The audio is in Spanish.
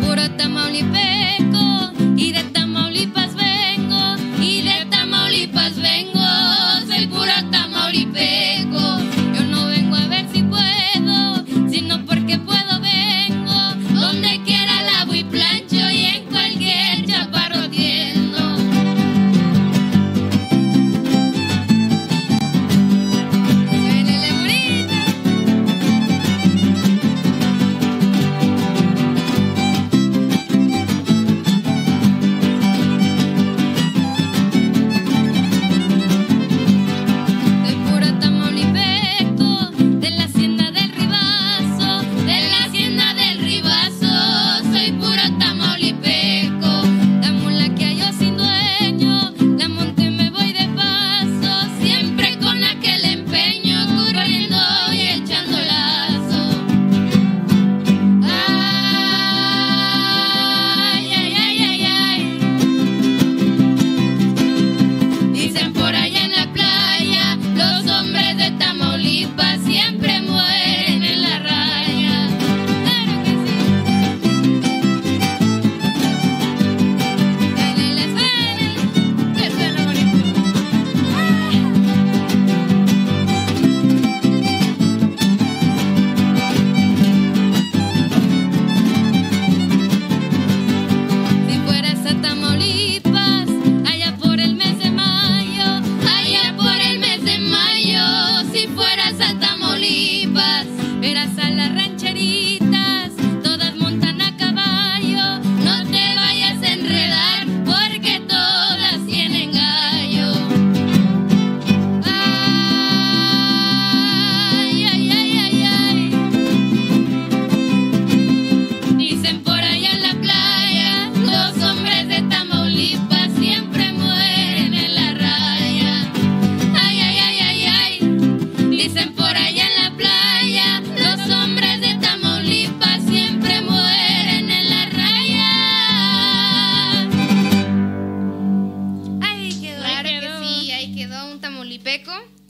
puro tamaulipeco. hmm